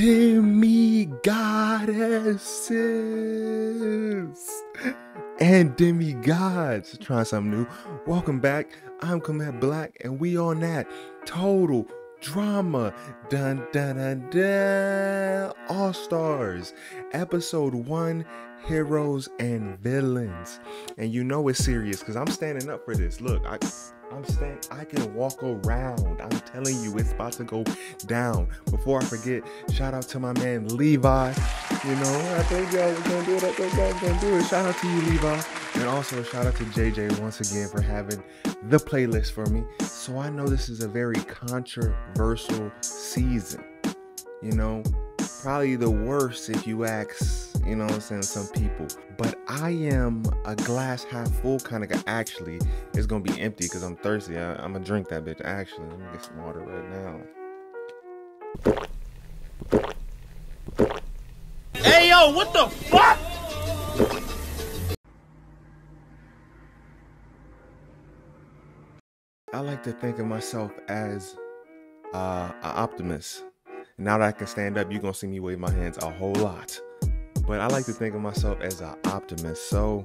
demigoddesses and demigods. Trying something new. Welcome back. I'm Kemet Black, and we on that total drama. Dun dun dun dun. All Stars, episode one. Heroes and villains, and you know it's serious because I'm standing up for this. Look, I I'm saying I can walk around. I'm telling you, it's about to go down. Before I forget, shout out to my man Levi. You know, I you I was gonna do it. I you I was gonna do it. Shout out to you, Levi. And also shout out to JJ once again for having the playlist for me. So I know this is a very controversial season. You know, probably the worst if you ask you know what I'm saying, some people. But I am a glass half full kind of guy. Actually, it's gonna be empty because I'm thirsty. I, am gonna drink that bitch. Actually, let me get some water right now. Hey yo, what the fuck? I like to think of myself as uh, an optimist. Now that I can stand up, you're gonna see me wave my hands a whole lot but I like to think of myself as an optimist. So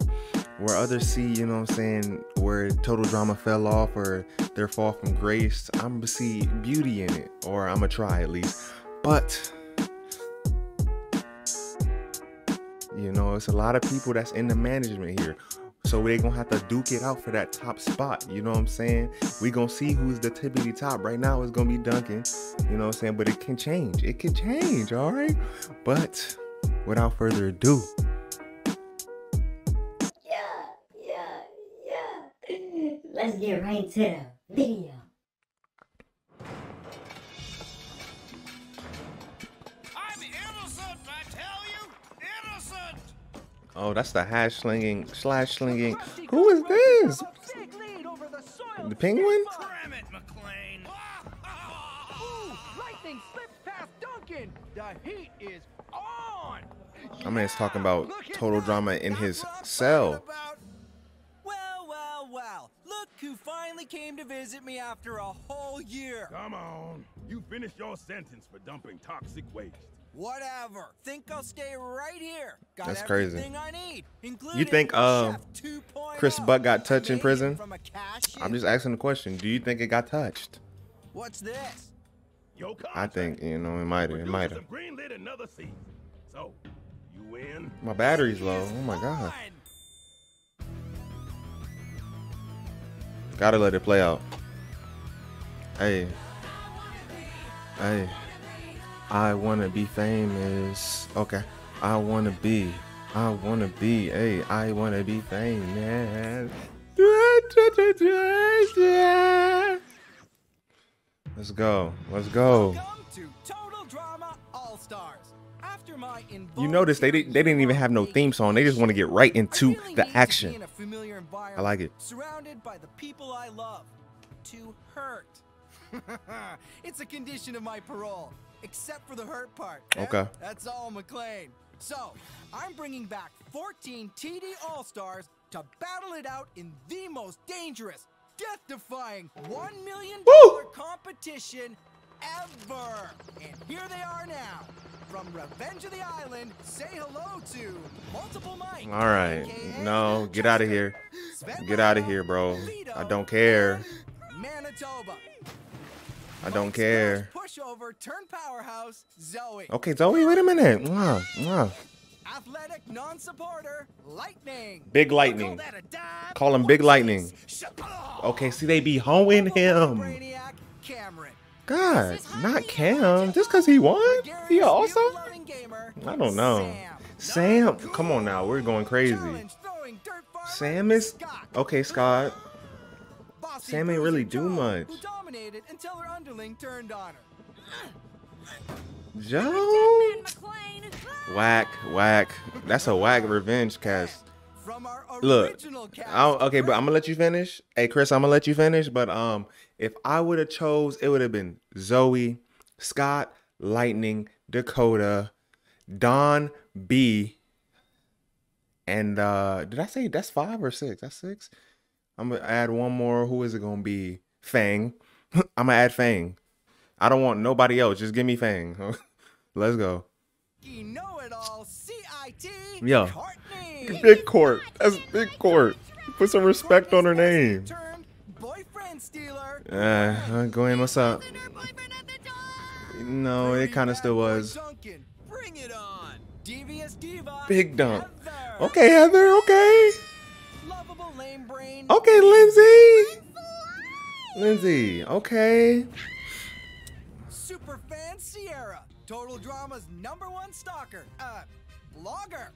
where others see, you know what I'm saying, where total drama fell off or their fall from grace, I'm gonna see beauty in it, or I'm gonna try at least. But you know, it's a lot of people that's in the management here. So they gonna have to duke it out for that top spot. You know what I'm saying? We gonna see who's the tippity top. Right now it's gonna be Duncan. You know what I'm saying? But it can change. It can change, all right? But without further ado, yeah, yeah, yeah. Let's get right to the video. I'm innocent, I tell you, innocent. Oh, that's the hash slinging, slash slinging. Who is this? The penguin? Cram it, McLean. Ooh, lightning slips past Duncan. The heat is on. My man's talking about total drama in his cell. Well, well, well. Look who finally came to visit me after a whole year. Come on. You finished your sentence for dumping toxic waste. Whatever. Think I'll stay right here. Got That's crazy. I need, you think uh, Chris Buck got touched in prison? I'm just asking the question. Do you think it got touched? What's this? I think you know it might have. It might have. another season. So you win. My battery's low. Oh my god. Gotta let it play out. Hey. Hey. I wanna be famous. Okay. I wanna be. I wanna be. Hey, I wanna be famous. Let's go. Let's go. You notice they didn't they didn't even have no theme song. They just want to get right into the action. I like it. Surrounded by the people I love. To hurt. it's a condition of my parole, except for the hurt part. Okay. That's all, McLean. So, I'm bringing back 14 TD All-Stars to battle it out in the most dangerous, death-defying $1 million competition ever. And here they are now. From Revenge of the Island, say hello to Multiple Mike. All right. No, get out of here. Get out of here, bro. I don't care. Manitoba. I don't care. Pushover, turn powerhouse, Zoe. Okay, Zoe, wait a minute. Mwah, mwah. Athletic non-supporter, Lightning. Big Lightning. Call him Big Lightning. Okay, see, they be hoeing him. God, not Cam. Just because he won? He also? I don't know. Sam, come on now. We're going crazy. Sam is... Okay, Scott. Sam ain't really do much. Joe? Whack, whack. That's a whack revenge cast. Look, okay, but I'm gonna let you finish. Hey, Chris, I'm gonna let you finish. But um, if I would have chose, it would have been Zoe, Scott, Lightning, Dakota, Dawn B, and uh did I say that's five or six? That's six. I'm gonna add one more. Who is it gonna be? Fang. I'm gonna add Fang. I don't want nobody else. Just give me Fang. Let's go. You know it all. CIT. Yeah. Courtney. Big court. That's big court. Put some respect on her name. Boyfriend stealer. Uh, go in. What's up? No, it kind of still was. Bring it on. Devious diva. Big dunk. Heather. Okay, Heather. Okay. Lovable lame brain. Okay, Lindsay. Lindsay. Okay. Super fan Sierra. Total Drama's number one stalker. Uh, blogger.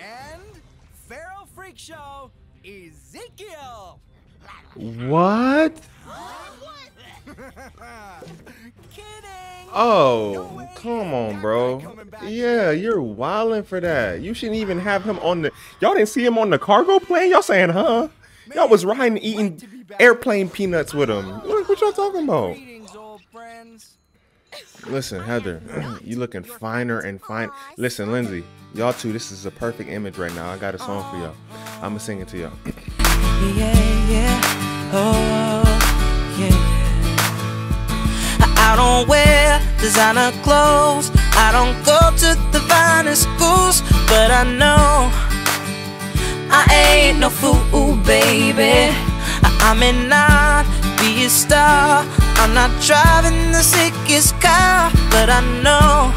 And Feral Freak Show, Ezekiel. What? Oh, come on, bro. Yeah, you're wilding for that. You shouldn't even have him on the. Y'all didn't see him on the cargo plane. Y'all saying, huh? Y'all was riding, eating airplane peanuts with him. What, what y'all talking about? Listen, Heather, you looking finer and fine. Listen, Lindsay, y'all two, this is a perfect image right now. I got a song for y'all. I'm gonna sing it to y'all. yeah, yeah. Oh, yeah. I don't wear designer clothes. I don't go to the finest schools, but I know I ain't no fool, baby. I, I may not be a star. I'm not driving the sickest car, but I know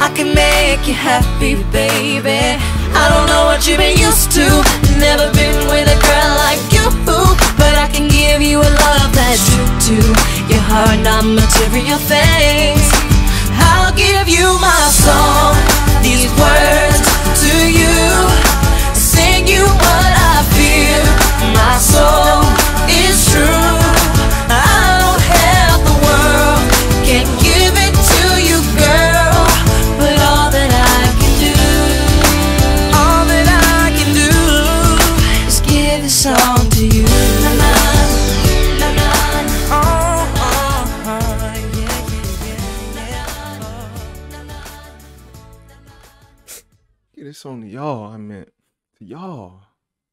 I can make you happy, baby. I don't know what you've been used to. Never been with a girl like you, but I can give you a love that's true to your heart, not material things. I'll give you my song, these words to you. Sing you what I feel. My soul Get this on y'all. I meant to y'all.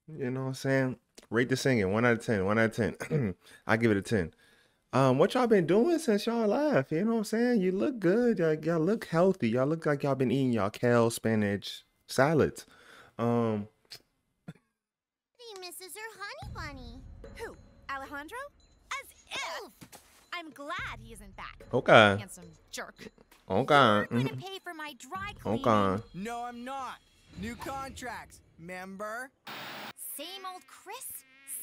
You know what I'm saying? Rate the singing. One out of ten. One out of ten. I give it a ten. Um, what y'all been doing since y'all left? You know what I'm saying? You look good. Y'all, y'all look healthy. Y'all look like y'all been eating y'all kale, spinach, salads. Um, He misses her honey bunny. Who? Alejandro? As if! I'm glad he isn't back. okay. Handsome jerk. Okay. You're mhm, pay for my dry cleaning. Okay. No, I'm not. New contracts. Member. Same old Chris,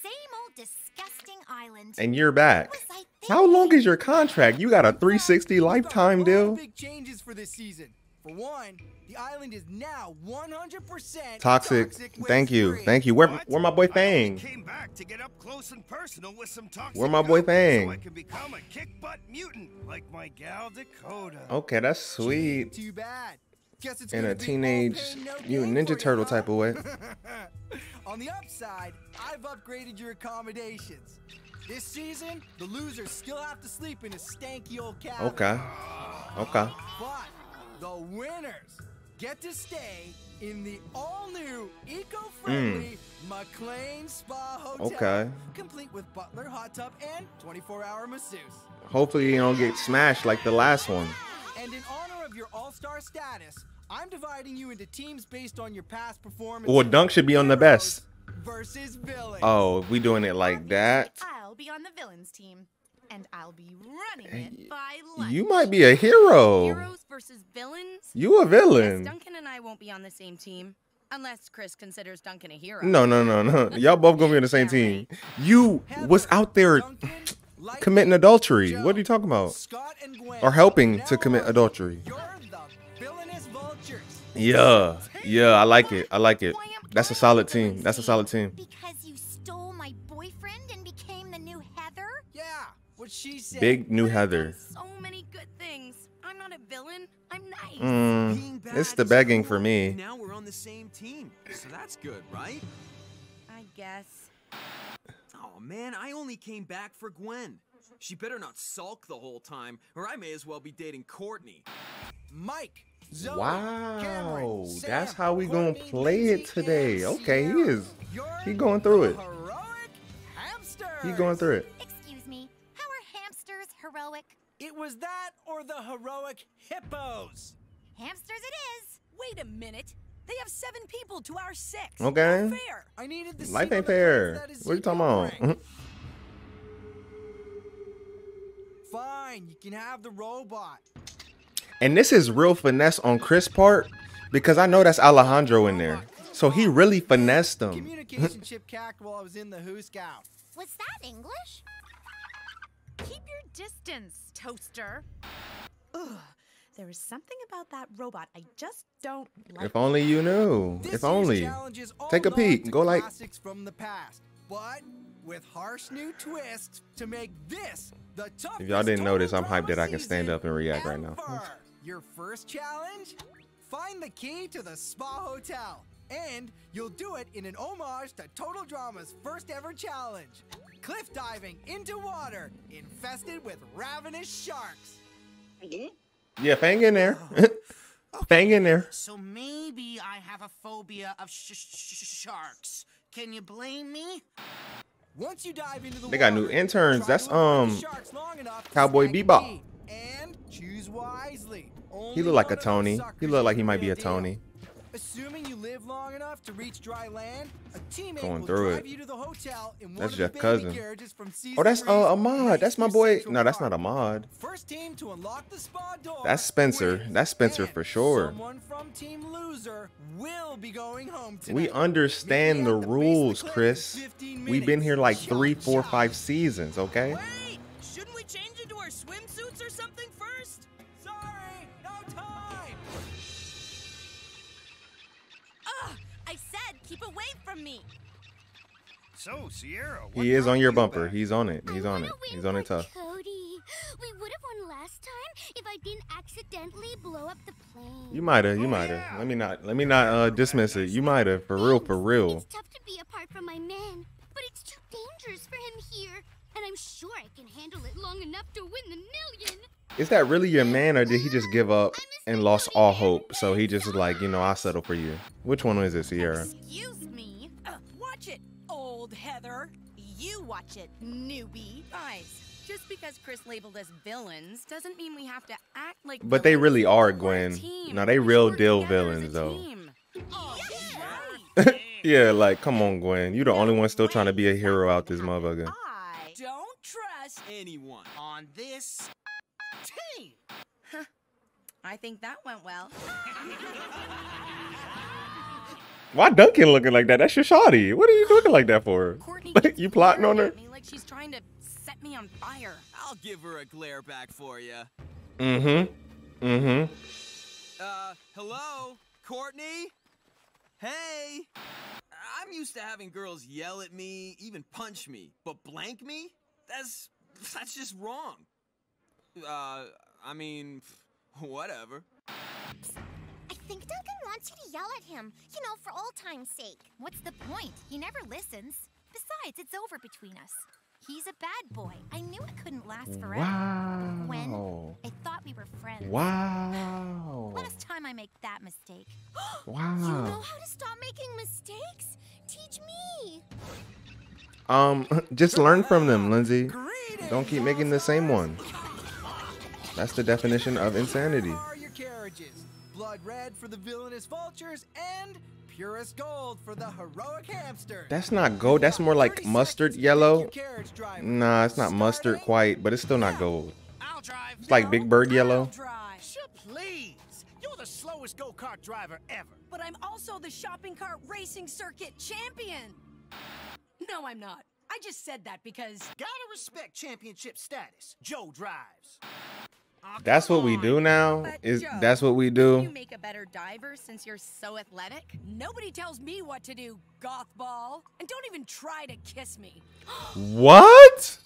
same old disgusting island. And you're back. What was I How long is your contract? You got a 360 lifetime a lot of deal? Big changes for this season. For one, the island is now 100% Toxic. waste Thank you. free. Thank you. Where What? where my boy I Fang? came back to get up close and personal with some toxic Where my boy gum Fang? So I can become a kick butt mutant like my gal Dakota. Okay, that's sweet. Too bad. Guess it's In a teenage pain, no mutant ninja for you, turtle huh? type of way. On the upside, I've upgraded your accommodations. This season, the losers still have to sleep in a stanky old cabin. Okay. Okay. But the winners get to stay in the all-new, eco-friendly McLean Spa Hotel. Mm. Okay. Complete with butler, hot tub, and 24-hour masseuse. Hopefully you don't get smashed like the last one. And in honor of your all-star status, I'm dividing you into teams based on your past performance. Well, Dunk should be on the best. Versus villains. Oh, if we doing it like that? I'll be on the villains team, and I'll be running it by lunch. You might be a hero. Heroes versus villains. You a villain. Yes. Duncan and I won't be on the same team, unless Chris considers Duncan a hero. No, no, no, no. Y'all both gonna be on the same team. You was out there committing adultery. What are you talking about? Scott and Gwen. Or helping to commit adultery. You're the villainous vultures. Yeah, yeah, I like it. I like it. That's a solid team. That's a solid team. Because she said. Big new Heather. So many good things. I'm not a villain. I'm nice. Mm, bad it's the begging cool. for me. Now we're on the same team, so that's good, right? I guess. Oh man, I only came back for Gwen. She better not sulk the whole time, or I may as well be dating Courtney. Mike. Zoe, Wow, Cameron, Sam, that's how we gonna Courtney, play it today. Okay, he is. You're He going through it. Heroic hamsters. He going through it. Excuse me, heroic? It was that or the heroic hippos. Hamsters it is. Wait a minute. They have seven people to our six. Okay. Not fair. I needed the Life ain't fair. cards that What you talking about? Mm-hmm. Fine, you can have the robot. And this is real finesse on Chris' part because I know that's Alejandro in there. So he really finessed them. Communication chip cacked while I was in the Who Scout. Was that English? Keep your distance, toaster. Ugh. There is something about that robot I just don't like. If only you knew. This If only. challenge is all Take a peek. to Go like classics from the past, but with harsh new twists to make this the toughest If y'all didn't notice, I'm hyped that I can stand up and react right now. Your first challenge? Find the key to the Spa Hotel. And you'll do it in an homage to Total Drama's first ever challenge. Cliff diving into water infested with ravenous sharks. Yeah, Fang in there. Fang in there. So maybe I have a phobia of sh- sh- sh- sharks. Can you blame me? Once you dive into the They got new interns. That's to avoid the um sharks long enough to Cowboy Bebop. And choose wisely. He Only look like a Tony. He suckers look like he might be a. Tony. Assuming you live long enough to reach dry land, a teammate Going will through drive it. you to the hotel in one That's of the Jeff baby Cousin. carriages from Season Oh, that's uh, 3's Ahmad. That's my boy. No, that's not Ahmad. First team to unlock the spa door. That's Spencer. That's Spencer for sure. Someone from Team Loser will be going home tonight. We understand the rules, Chris. We've been here like three, four, five seasons, okay? Wait! From me. So, Sierra, He is on your bumper. back? He's on it. He's I on it. He's on it tough. Cody. We would have won last time if I didn't accidentally blow up the plane. You might have. You Oh, might yeah. have. Let me not. Let me not uh, dismiss it. You might have. For real. For real. It's tough to be apart from my men, but it's too dangerous for him here. And I'm sure I can handle it long enough to win the million. Is that really your man, or did he just give up and lost all hope? So he just is like, you know, I'll settle for you. Which one is it, Sierra? Excuse watch it, newbie. Guys, just because Chris labeled us villains doesn't mean we have to act like. But they really are, Gwen. No, they real work deal together as a villains, though. team. Oh, right. Yeah, like, come on, Gwen. You the only one still trying to be a hero out this motherfucker. I don't trust. Anyone. On this team. I think that went well. Why Duncan looking like that? That's your shawty. What are you looking like that for? Courtney Like, you plotting on her? at me Like she's trying to set me on fire. I'll give her a glare back for you. Mm-hmm. Mm-hmm. Uh, hello? Courtney? Hey? I'm used to having girls yell at me, even punch me, but blank me? That's that's just wrong. Uh, I mean, whatever. I think Duncan wants you to yell at him, you know, for old time's sake. What's the point? He never listens. Besides, it's over between us. He's a bad boy. I knew it couldn't last forever. Gwen, Wow. I thought we were friends. Wow. Last time I make that mistake. Wow. You know how to stop making mistakes? Teach me. Um, just learn from them, Lindsay. Greetings, Don't keep making the same one. That's the definition of insanity. Are your carriages blood red for the villainous vultures and purest gold for the heroic hamsters? That's not gold. That's more like mustard yellow. Nah, it's not mustard quite, but it's still not gold. I'll drive. It's like Big Bird yellow. Drive. Please. You're the slowest go-kart driver ever. But I'm also the shopping cart racing circuit champion. No, I'm not. I just said that because Gotta respect championship status. Joe drives. That's what we do now. But Is Joe, that's what we you do? make a better diver since you're so athletic. Nobody tells me what to do, goth ball. And don't even try to kiss me. What?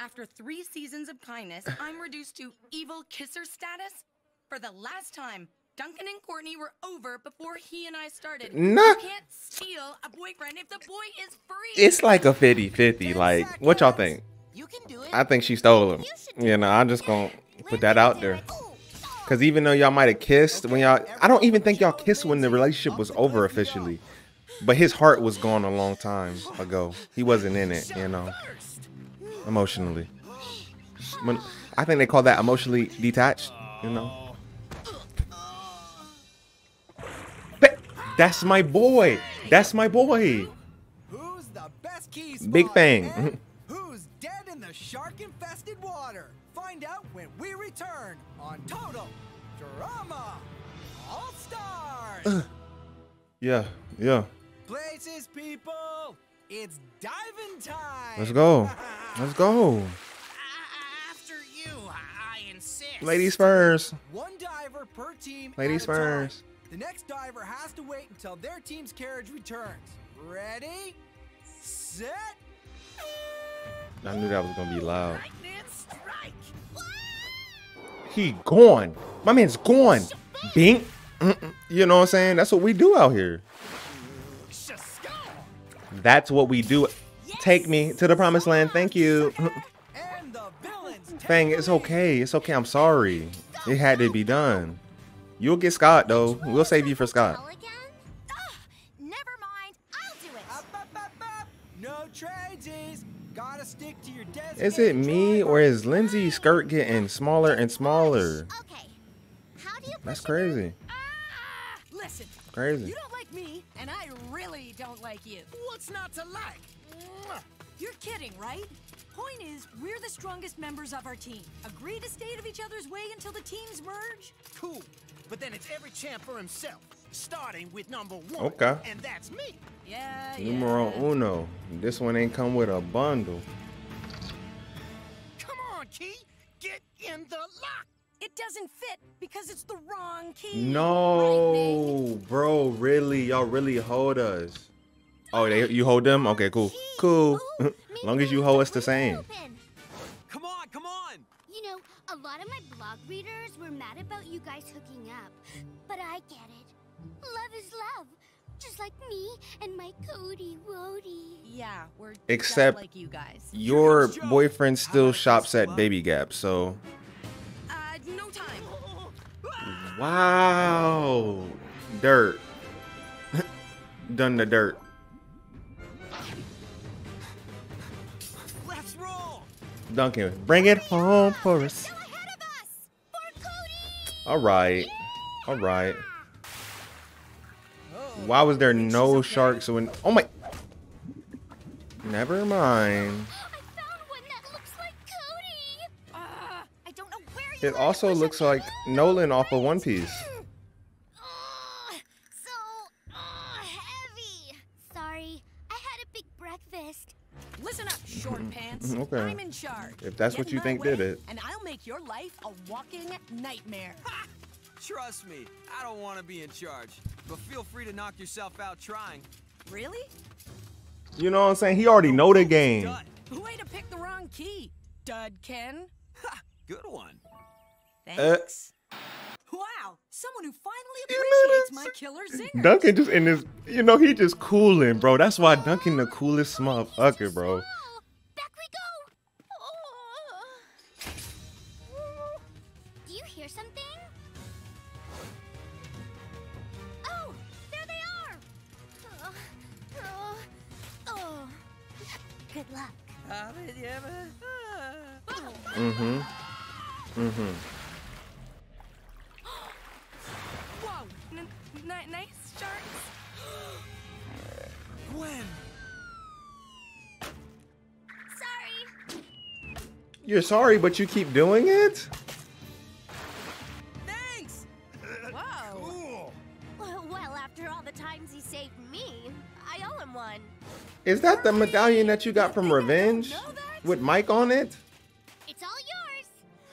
After three seasons of kindness, I'm reduced to evil kisser status. For the last time, Duncan and Courtney were over before he and I started. No. You can't steal a boyfriend if the boy is free. It's like a 50-50. Like, what y'all think? You can do it. I think she stole him. You know, I'm just gonna put that out there. Cause even though y'all might have kissed when y'all, I don't even think y'all kissed when the relationship was over officially. But his heart was gone a long time ago. He wasn't in it, you know, emotionally. when I think they call that emotionally detached. You know. But that's my boy. That's my boy. Who's the best key Big eh? Who's dead in the shark-infested water? Find out we return on Total Drama All Stars. Uh, yeah, yeah. Places, people. It's diving time. Let's go. Let's go. After you, I insist. Ladies first. One diver per team. Ladies at a time. first. The next diver has to wait until their team's carriage returns. Ready? Set. I knew that was gonna be loud. Lightning strike. He gone. My man's gone. Bink. You know what I'm saying? That's what we do out here. That's what we do. Take me to the promised land. Thank you. Fang, it's okay. It's okay. I'm sorry. It had to be done. You'll get Scott though. We'll save you for Scott. Is it me or is Lindsay's skirt getting smaller and smaller? Okay. How do you That's crazy. Ah, listen, Crazy. you don't like me, and I really don't like you. What's not to like? You're kidding, right? Point is, we're the strongest members of our team. Agree to stay out of each other's way until the teams merge? Cool. But then it's every champ for himself, starting with number one. Okay. And that's me. Yeah, Numero uno. This one ain't come with a bundle. In the lock. It doesn't fit because it's the wrong key. No, bro, really, y'all really hold us. Oh, they you hold them? Okay, cool, cool. long as you hold us the same. Open. Come on, come on! You know, a lot of my blog readers were mad about you guys hooking up, but I get it. Love is love, just like me and my Cody Wody. Yeah, we're Except just like you guys. Your boyfriend still shops at Baby Gap, so wow, dirt, done the dirt. Let's roll! Duncan, bring it home for us. Still ahead of us! For Cody! All right, all right. Why was there no sharks when? Oh my! Never mind. I found one that looks like Cody! Uh, I don't know where you It also looks like Nolan off of One Piece. Ugh, so uh, heavy. Sorry, I had a big breakfast. Listen up, short pants. Okay. I'm in charge. If that's Get what you think way, did it. And I'll make your life a walking nightmare. Trust me, I don't want to be in charge. But feel free to knock yourself out trying. really? You know what I'm saying? He already know the game. Done. Way to pick the wrong key, Dud Ken. Good one. Thanks. wow, someone who finally appreciates my killer zinger. Duncan just in this, you know, he just cooling, bro. That's why Duncan the coolest motherfucker, bro. Oh, back we go. Oh. Do you hear something? Oh, there they are. Oh, oh, oh. Good luck. Mm-hmm. Mm-hmm. N- n- nice sharks. Gwen! Sorry. You're sorry, but you keep doing it? Thanks! Whoa. Well, well, after all the times he saved me, I owe him one. Is that the medallion that you got from Revenge? With Mike on it? It's all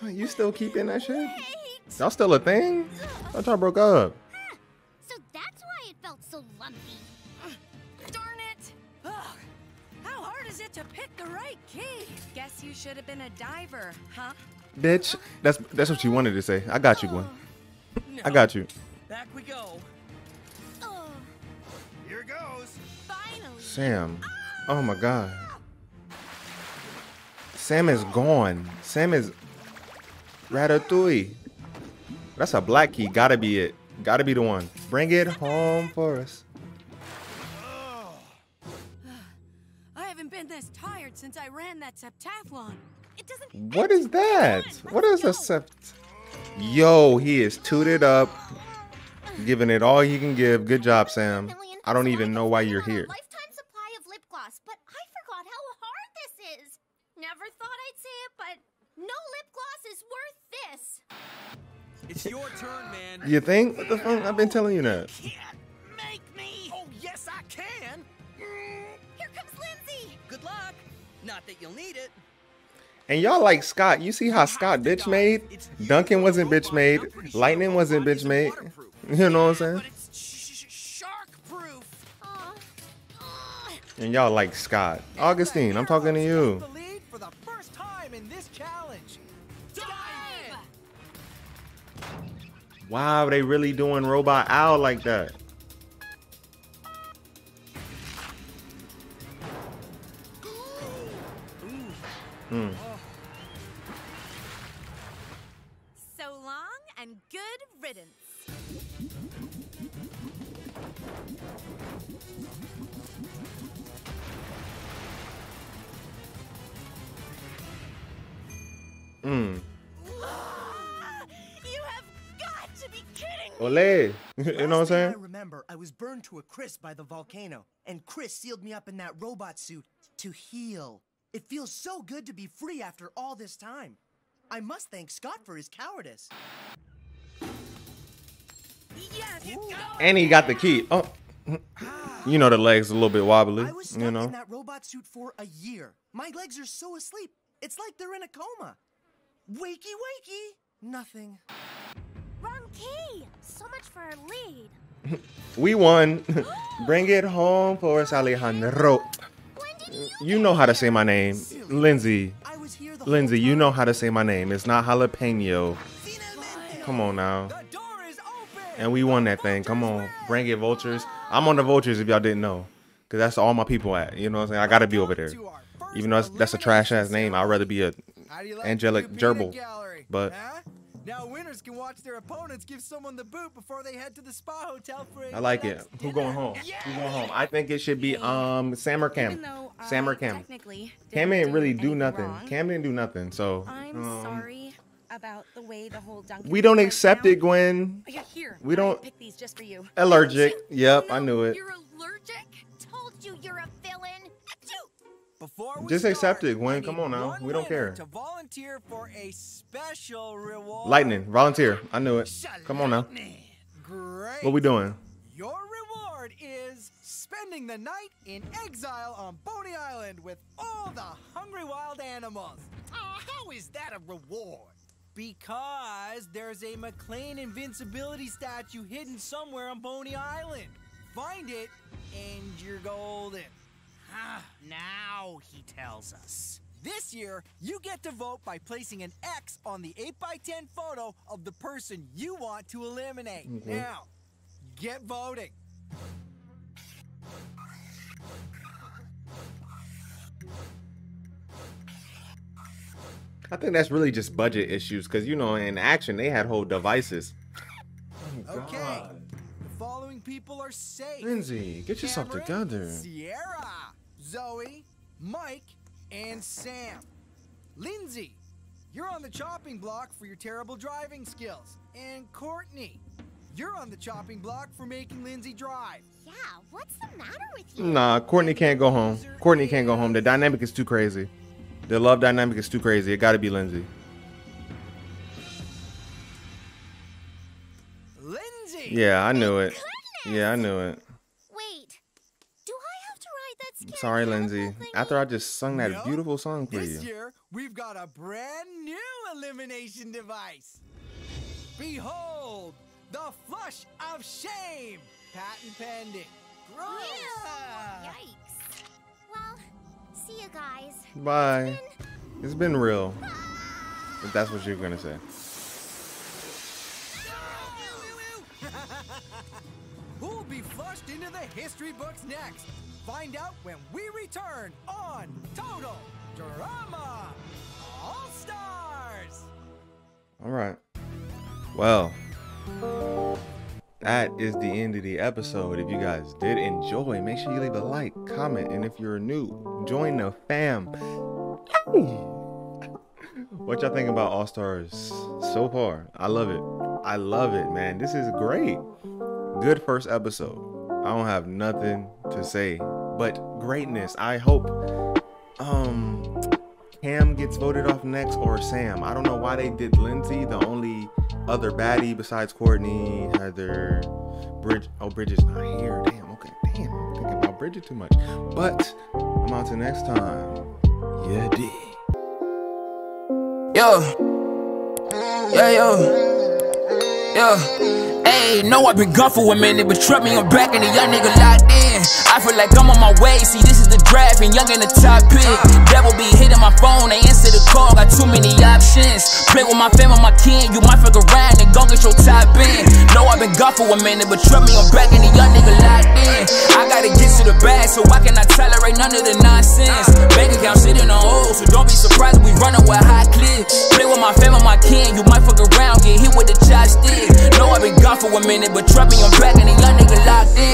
yours. You still keeping that shit? Y'all still a thing? I thought y'all broke up. Should have been a diver, huh? Bitch, that's that's what you wanted to say. I got you, Gwen. I got you. Back we go. Oh, Here goes. finally. Sam. Oh my god. Sam is gone. Sam is Ratatouille. That's a black key. Gotta be it. Gotta be the one. Bring it home for us. I haven't been this tired since I ran that septathlon. It doesn't. What is that? What is a sept? Yo, he is tooted up, giving it all he can give. Good job, Sam. I don't even know why you're here. Lifetime supply of lip gloss, but I forgot how hard this is. Never thought I'd say it, but no lip gloss is worth this. It's your turn, man. You think? What the fuck? I've been telling you that. Make me. Oh, yes, I can. Here Not that you'll need it. And y'all like Scott. You see how Scott bitch made? Duncan wasn't bitch made. Lightning wasn't bitch made. You know what I'm saying? And y'all like Scott. Augustine, I'm talking to you. The lead for the first time in this challenge. Dive! Wow, they really doing Robot Owl like that. Hmm. So long and good riddance. Hmm. You have got to be kidding me. Ole. you know what I'm saying? I remember, I was burned to a crisp by the volcano, and Chris sealed me up in that robot suit to heal. It feels so good to be free after all this time. I must thank Scott for his cowardice. Yes. And he got the key. Oh. You know the legs a little bit wobbly. I was stuck You know. in that robot suit for a year. My legs are so asleep. It's like they're in a coma. Wakey, wakey. Nothing. Wrong key. So much for our lead. We won. Bring it home for us, Alejandro. You? Know how to say my name. Lindsay. Lindsay, you know how to say my name. It's not jalapeno. Come on now. And we won that thing. Come on. Bring it, Vultures. I'm on the Vultures if y'all didn't know. Because that's all my people at. You know what I'm saying? I got to be over there. Even though that's, that's a trash ass name, I'd rather be a angelic gerbil. But? Now winners can watch their opponents give someone the boot before they head to the spa hotel for a I like it. relaxed Who going home? Who going home? I think it should be um Sam or Cam. though Sam or Cam. Cam didn't didn't really do nothing. wrong, Cam didn't do nothing. So I'm um, sorry about the way the whole Duncan we don't accept down. it, Gwen. Oh, yeah, here. We don't- picked these just for you. Allergic. Yep, I knew it. You're allergic? Told you you're a villain. Achoo! Before we Just accept it, Gwen. Come on now. We don't care. To volunteer for a special reward. Lightning, volunteer. I knew it. Come on now. Great. What we doing? Your reward is spending the night in exile on Boney Island with all the hungry wild animals. Aw, how is that a reward? Because there's a McLean invincibility statue hidden somewhere on Boney Island. Find it, and you're golden. Ah, now he tells us. This year, you get to vote by placing an X on the 8x10 photo of the person you want to eliminate. Now, get voting. I think that's really just budget issues because you know in action they had whole devices. Oh, Okay. God. The following people are safe. Lindsay, get yourself together. Sierra, Zoe, Mike, and Sam. Lindsay, you're on the chopping block for your terrible driving skills. And Courtney, you're on the chopping block for making Lindsay drive. Yeah, what's the matter with you? Nah, Courtney can't go home. Courtney can't go home. The dynamic is too crazy. The love dynamic is too crazy. It got to be Lindsay. Lindsay! Yeah, I knew it. Yeah, I knew it. Wait, do I have to ride that scary Sorry, Lindsay. After I just sung that Yup. beautiful song for This you. This year, we've got a brand new elimination device. Behold, the flush of shame. Patent pending. Gross. Yikes. Well, see you guys. Bye. It's been real. Ah! If that's what you're gonna say. Be flushed into the history books next? Find out when we return on Total Drama All Stars. All right. Well, that is the end of the episode. If you guys did enjoy, make sure you leave a like, comment, and if you're new, join the fam. what y'all think about All Stars so far? I love it. I love it, man. This is great. Good first episode. I don't have nothing to say but greatness. I hope um Cam gets voted off next or Sam. I don't know why they did Lindsay, the only other baddie besides Courtney, Heather, Bridge. Oh, Bridget's not here. Damn. Okay. Damn. I'm thinking about Bridget too much. But I'm on to next time. Yeah, D. Yo. Yeah, yo. Yo. Hey, know I've been gone for a minute, but trust me, I'm back and the young nigga locked in. I feel like I'm on my way. See, this is the draft and young in the top pick. Devil be hitting my phone, they answer the call. Got too many options. Play with my family, my kin. You might fuck around and gon' get your top in. Know I've been gone for a minute, but trust me, I'm back and the young nigga locked in. I gotta get to the bag, so why can I tolerate none of the nonsense. Bank account sitting on hold, so don't be surprised we running with high clips. Play with my family, my kin. You might fuck around, get hit with the chopstick. Know I've been gone for a minute, but trust me, I'm back and the young nigga locked in.